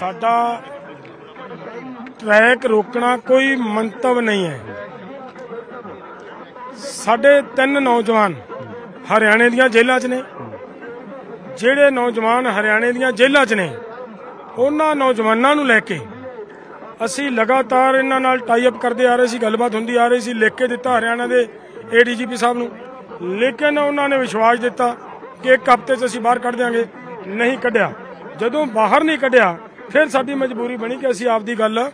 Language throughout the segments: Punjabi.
ਸਾਡਾ ਟਰੈਕ ਰੋਕਣਾ ਕੋਈ ਮੰਤਵ ਨਹੀਂ ਹੈ। ਸਾਡੇ ਤਿੰਨ ਨੌਜਵਾਨ ਹਰਿਆਣੇ ਦੀਆਂ ਜੇਲ੍ਹਾਂ 'ਚ ਨੇ। ਜਿਹੜੇ ਨੌਜਵਾਨ ਹਰਿਆਣੇ ਦੀਆਂ ਜੇਲ੍ਹਾਂ 'ਚ ਨੇ, ਉਹਨਾਂ ਨੌਜਵਾਨਾਂ ਨੂੰ ਲੈ ਕੇ ਅਸੀਂ ਲਗਾਤਾਰ ਇਹਨਾਂ ਨਾਲ ਟਾਈ ਅਪ ਕਰਦੇ ਆ ਰਹੇ ਸੀ, ਗੱਲਬਾਤ ਹੁੰਦੀ ਆ ਰਹੀ ਸੀ, ਲਿਖ ਕੇ ਦਿੱਤਾ ਹਰਿਆਣਾ ਦੇ ਏਡੀਜੀਪੀ ਸਾਹਿਬ ਨੂੰ। ਲੇਕਿਨ ਉਹਨਾਂ ਨੇ ਵਿਸ਼ਵਾਸ ਦਿੱਤਾ ਕਿ ਇੱਕ ਹਫ਼ਤੇ 'ਚ ਅਸੀਂ ਬਾਹਰ ਕੱਢ ਦਿਆਂਗੇ। ਨਹੀਂ ਕੱਢਿਆ। ਜਦੋਂ ਬਾਹਰ ਨਹੀਂ ਕੱਢਿਆ ਫਿਰ ਸਾਡੀ ਮਜਬੂਰੀ ਬਣੀ ਕਿ ਅਸੀਂ ਆਪਦੀ ਗੱਲ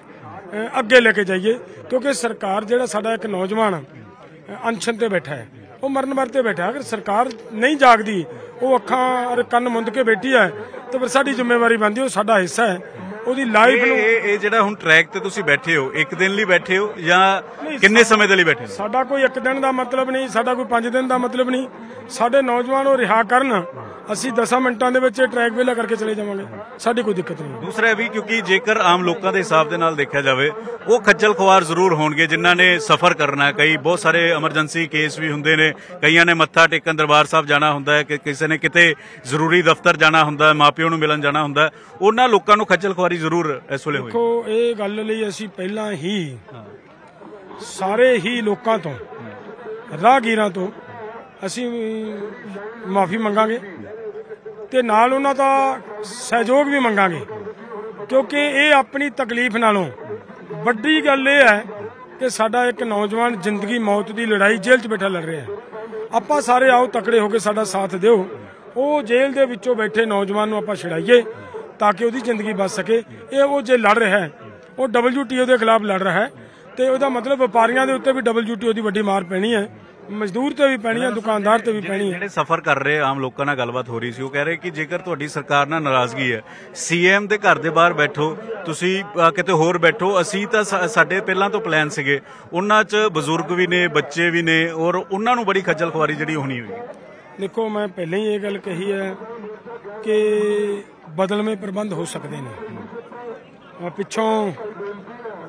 ਅੱਗੇ ਲੈ ਕੇ ਜਾਈਏ ਕਿਉਂਕਿ ਸਰਕਾਰ ਜਿਹੜਾ ਸਾਡਾ ਇੱਕ ਨੌਜਵਾਨ ਅਨਸ਼ਨ ਤੇ ਬੈਠਾ ਹੈ ਉਹ ਮਰਨ ਮਰ ਤੇ ਬੈਠਾ ਅਗਰ ਸਰਕਾਰ ਨਹੀਂ ਜਾਗਦੀ ਉਹ ਅੱਖਾਂ ਔਰ ਕੰਨ ਮੁੰਦ ਕੇ ਬੈਠੀ ਹੈ ਤਾਂ ਫਿਰ ਸਾਡੀ ਜ਼ਿੰਮੇਵਾਰੀ ਬਣਦੀ ਉਹ ਸਾਡਾ ਹਿੱਸਾ ਹੈ। ਉਹਦੀ ਲਾਈਫ ਨੂੰ ਇਹ ਜਿਹੜਾ ਹੁਣ ਟਰੈਕ ਤੇ ਤੁਸੀਂ ਬੈਠੇ ਹੋ ਇੱਕ ਦਿਨ ਲਈ ਬੈਠੇ ਹੋ ਜਾਂ ਕਿੰਨੇ ਸਮੇਂ ਦੇ ਲਈ ਬੈਠੇ ਹੋ? ਸਾਡਾ ਕੋਈ ਇੱਕ ਦਿਨ ਦਾ ਮਤਲਬ ਨਹੀਂ ਸਾਡਾ ਕੋਈ 5 ਦਿਨ ਦਾ ਮਤਲਬ ਨਹੀਂ। ਸਾਡੇ ਨੌਜਵਾਨ ਉਹ ਰਿਹਾ ਕਰਨ ਅਸੀਂ 10 ਮਿੰਟਾਂ ਦੇ ਵਿੱਚ ਇਹ ਟਰੈਕ ਵੇਲਾ ਕਰਕੇ ਚਲੇ ਜਾਵਾਂਗੇ। ਸਾਡੀ ਕੋਈ ਦਿੱਕਤ ਨਹੀਂ। ਦੂਸਰਾ ਵੀ ਕਿਉਂਕਿ ਜੇਕਰ ਆਮ ਲੋਕਾਂ ਦੇ ਹਿਸਾਬ ਦੇ ਨਾਲ ਦੇਖਿਆ ਜਾਵੇ ਉਹ ਖੱਜਲ ਖੁਆਰ ਜ਼ਰੂਰ ਹੋਣਗੇ ਜਿਨ੍ਹਾਂ ਨੇ ਸਫ਼ਰ ਕਰਨਾ ਹੈ। ਕਈ ਬਹੁਤ ਸਾਰੇ ਐਮਰਜੈਂਸੀ ਕੇਸ ਵੀ ਹੁੰਦੇ ਨੇ। ਕਈਆਂ ਨੇ ਮੱਥਾ ਟੇਕਣ ਦਰਬਾਰ ਸਾਹਿਬ ਜਾਣਾ ਹੁੰਦਾ ਹੈ ਕਿ ਕਿਸੇ ਨੇ ਕਿਤੇ ਜ਼ਰੂਰੀ ਦਫ਼ਤਰ ਜਾਣਾ ਹੁੰਦਾ ਹੈ ਮਾਪਿਓ ਨੂੰ ਮਿਲਣ ਜਾਣਾ ਹੁੰਦਾ ਉਹਨਾਂ ਲੋਕਾਂ ਨੂੰ ਖੱਜਲ ਖੁਆਰੀ ਜ਼ਰੂਰ ਇਸ ਵੇਲੇ ਹੋਈ ਦੇਖੋ ਇਹ ਗੱਲ ਲਈ ਅਸੀਂ ਪਹਿਲਾਂ ਹੀ ਸਾਰੇ ਹੀ ਲੋਕਾਂ ਤੋਂ ਰਾਹਗੀਰਾਂ ਤੋਂ ਅਸੀਂ ਮਾਫੀ ਮੰਗਾਂਗੇ ਤੇ ਨਾਲ ਉਹਨਾਂ ਦਾ ਸਹਿਯੋਗ ਵੀ ਮੰਗਾਂਗੇ। ਕਿਉਂਕਿ ਇਹ ਆਪਣੀ ਤਕਲੀਫ ਨਾਲੋਂ ਵੱਡੀ ਗੱਲ ਇਹ ਹੈ ਕਿ ਸਾਡਾ ਇੱਕ ਨੌਜਵਾਨ ਜ਼ਿੰਦਗੀ ਮੌਤ ਦੀ ਲੜਾਈ ਜੇਲ੍ਹ 'ਚ ਬੈਠਾ ਲੜ ਰਿਹਾ ਹੈ। ਆਪਾਂ ਸਾਰੇ ਆਓ ਤਕੜੇ ਹੋ ਕੇ ਸਾਡਾ ਸਾਥ ਦਿਓ। ਉਹ ਜੇਲ੍ਹ ਦੇ ਵਿੱਚੋਂ ਬੈਠੇ ਨੌਜਵਾਨ ਨੂੰ ਆਪਾਂ ਛਡਾਈਏ ਤਾਂ ਕਿ ਉਹਦੀ ਜ਼ਿੰਦਗੀ ਬਚ ਸਕੇ। ਇਹ ਉਹ ਜੇ ਲੜ ਰਿਹਾ ਹੈ, ਉਹ WTO ਦੇ ਖਿਲਾਫ ਲੜ ਰਿਹਾ ਹੈ ਤੇ ਉਹਦਾ ਮਤਲਬ ਵਪਾਰੀਆਂ ਦੇ ਉੱਤੇ ਵੀ WTO ਦੀ ਵੱਡੀ ਮਾਰ ਪੈਣੀ ਹੈ। ਮਜ਼ਦੂਰ ਤੇ ਵੀ ਪੈਣੀ ਹੈ ਦੁਕਾਨਦਾਰ ਤੇ ਵੀ ਪੈਣੀ ਹੈ ਜਿਹੜੇ ਸਫ਼ਰ ਕਰ ਰਹੇ ਆਮ ਲੋਕਾਂ ਨਾਲ ਗੱਲਬਾਤ ਹੋ ਰਹੀ ਸੀ ਉਹ ਕਹਿ ਰਹੇ ਕਿ ਜੇਕਰ ਤੁਹਾਡੀ ਸਰਕਾਰ ਨਾਲ ਨਾਰਾਜ਼ਗੀ ਹੈ ਸੀਐਮ ਦੇ ਘਰ ਦੇ ਬਾਹਰ ਬੈਠੋ ਤੁਸੀਂ ਕਿਤੇ ਹੋਰ ਬੈਠੋ ਅਸੀਂ ਤਾਂ ਸਾਡੇ ਪਹਿਲਾਂ ਤੋਂ ਪਲਾਨ ਸੀਗੇ ਉਹਨਾਂ 'ਚ ਬਜ਼ੁਰਗ ਵੀ ਨੇ ਬੱਚੇ ਵੀ ਨੇ ਔਰ ਉਹਨਾਂ ਨੂੰ ਬੜੀ ਖੱਜਲ ਖੁਆਰੀ ਜਿਹੜੀ ਹੋਣੀ ਹੋਈ। ਦੇਖੋ ਮੈਂ ਪਹਿਲਾਂ ਹੀ ਇਹ ਗੱਲ ਕਹੀ ਹੈ ਕਿ ਬਦਲਵੇਂ ਪ੍ਰਬੰਧ ਹੋ ਸਕਦੇ ਨੇ। ਪਿੱਛੋਂ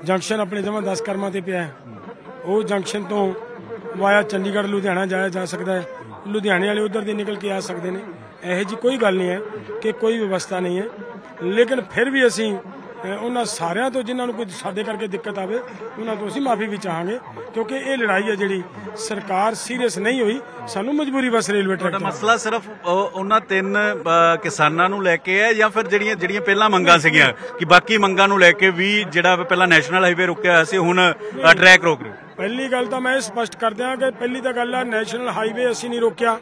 ਜੰਕਸ਼ਨ ਆਪਣੇ ਜਮਾ 10 ਕਰਮਾਂ ਤੇ ਪਿਆ। ਉਹ ਜੰਕਸ਼ਨ ਤੋਂ ਵਾਇਆ ਚੰਡੀਗੜ੍ਹ ਲੁਧਿਆਣਾ ਜਾਇਆ ਜਾ ਸਕਦਾ ਹੈ। ਲੁਧਿਆਣੇ ਵਾਲੇ ਉਧਰ ਦੀ ਨਿਕਲ ਕੇ ਆ ਸਕਦੇ ਨੇ। ਇਹੋ ਜੀ ਕੋਈ ਗੱਲ ਨਹੀਂ ਹੈ ਕਿ ਕੋਈ ਵਿਵਸਥਾ ਨਹੀਂ ਹੈ। ਲੇਕਿਨ ਫਿਰ ਵੀ ਅਸੀਂ ਉਹਨਾਂ ਸਾਰਿਆਂ ਤੋਂ ਜਿਨ੍ਹਾਂ ਨੂੰ ਕੋਈ ਸਾਡੇ ਕਰਕੇ ਦਿੱਕਤ ਆਵੇ ਉਹਨਾਂ ਤੋਂ ਅਸੀਂ ਮਾਫੀ ਵੀ ਚਾਹਾਂਗੇ। ਕਿਉਂਕਿ ਇਹ ਲੜਾਈ ਹੈ ਜਿਹੜੀ ਸਰਕਾਰ ਸੀਰੀਅਸ ਨਹੀਂ ਹੋਈ ਸਾਨੂੰ ਮਜਬੂਰੀ ਬਸ ਰੇਲਵੇ ਟਰੈਕ ਤੇ ਮਸਲਾ ਸਿਰਫ ਉਹ- ਉਹਨਾਂ ਤਿੰਨ ਕਿਸਾਨਾਂ ਨੂੰ ਲੈ ਕੇ ਹੈ ਜਾਂ ਫਿਰ ਜਿਹੜੀਆਂ ਜਿਹੜੀਆਂ ਪਹਿਲਾਂ ਮੰਗਾਂ ਸੀਗੀਆਂ? ਕਿ ਬਾਕੀ ਮੰਗਾਂ ਨੂੰ ਲੈ ਕੇ ਵੀ ਜਿਹੜਾ ਪਹਿਲਾਂ ਨੈਸ਼ਨਲ ਹਾਈਵੇ ਰੁਕਿਆ ਹੋਇਆ ਸੀ ਹੁਣ ਟਰੈਕ ਰੋਕ ਰਹੇ ਪਹਿਲੀ ਗੱਲ ਤਾਂ ਮੈਂ ਇਹ ਸਪਸ਼ਟ ਕਰ ਦਿਆਂ ਕਿ ਪਹਿਲੀ ਤਾਂ ਗੱਲ ਆ, ਨੈਸ਼ਨਲ ਹਾਈਵੇ ਅਸੀਂ ਨਹੀਂ ਰੋਕਿਆ।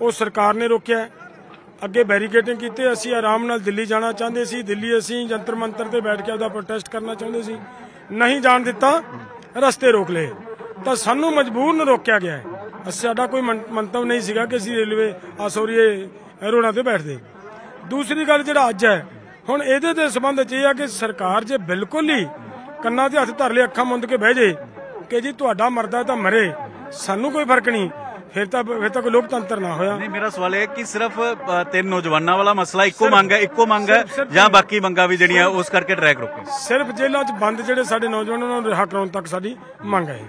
ਉਹ ਸਰਕਾਰ ਨੇ ਰੋਕਿਆ। ਅੱਗੇ ਬੈਰੀਕੇਡਿੰਗ ਕੀਤੀ, ਅਸੀਂ ਆਰਾਮ ਨਾਲ ਦਿੱਲੀ ਜਾਣਾ ਚਾਹੁੰਦੇ ਸੀ। ਦਿੱਲੀ ਅਸੀਂ ਜੰਤਰ ਮੰਤਰ ਤੇ ਬੈਠ ਕੇ ਉਹਦਾ ਪ੍ਰੋਟੈਸਟ ਕਰਨਾ ਚਾਹੁੰਦੇ ਸੀ। ਨਹੀਂ ਜਾਣ ਦਿੱਤਾ, ਰਸਤੇ ਰੋਕ ਲਏ। ਤਾਂ ਸਾਨੂੰ ਮਜਬੂਰ ਮਜਬੂਰਨ ਰੋਕਿਆ ਗਿਆ। ਸਾਡਾ ਕੋਈ ਮੰਤਵ ਨਹੀਂ ਸੀਗਾ ਕਿ ਅਸੀਂ ਰੇਲਵੇ, ਆ ਸੋਰੀ ਇਹ ਰੋਡਾਂ ਤੇ ਬੈਠਦੇ। ਦੂਸਰੀ ਗੱਲ ਜਿਹੜਾ ਅੱਜ ਹੈ, ਹੁਣ ਇਹਦੇ ਦੇ ਸੰਬੰਧ 'ਚ ਇਹ ਆ ਕਿ ਸਰਕਾਰ ਜੇ ਬਿਲਕੁਲ ਹੀ ਕੰਨਾਂ ਤੇ ਹੱਥ ਧਰ ਲਏ, ਅੱਖਾਂ ਮੁੰਦ ਕੇ ਬਹਿ ਜੇ ਕਿ ਜੀ ਤੁਹਾਡਾ ਮਰਦਾ ਤਾਂ ਮਰੇ ਸਾਨੂੰ ਕੋਈ ਫ਼ਰਕ ਨਹੀਂ। ਫਿਰ ਤਾਂ ਫਿਰ ਤਾਂ ਕੋਈ ਲੋਕਤੰਤਰ ਨਾ ਹੋਇਆ। ਨਹੀਂ ਮੇਰਾ ਸਵਾਲ ਇਹ ਹੈ ਕਿ ਸਿਰਫ ਤਿੰਨ ਨੌਜਵਾਨਾਂ ਵਾਲਾ ਮਸਲਾ ਇੱਕੋ ਮੰਗ ਹੈ ਇੱਕੋ ਮੰਗ ਹੈ ਜਾਂ ਬਾਕੀ ਮੰਗਾਂ ਵੀ ਜਿਹੜੀਆਂ ਉਸ ਕਰਕੇ ਟਰੈਕ ਰੁਕੇ? ਸਿਰਫ ਜੇਲ੍ਹਾਂ 'ਚ ਬੰਦ ਜਿਹੜੇ ਸਾਡੇ ਨੌਜਵਾਨਾਂ ਨੂੰ ਰਿਹਾ ਕਰਾਉਣ ਤੱਕ ਸਾਡੀ ਮੰਗ ਹੈ।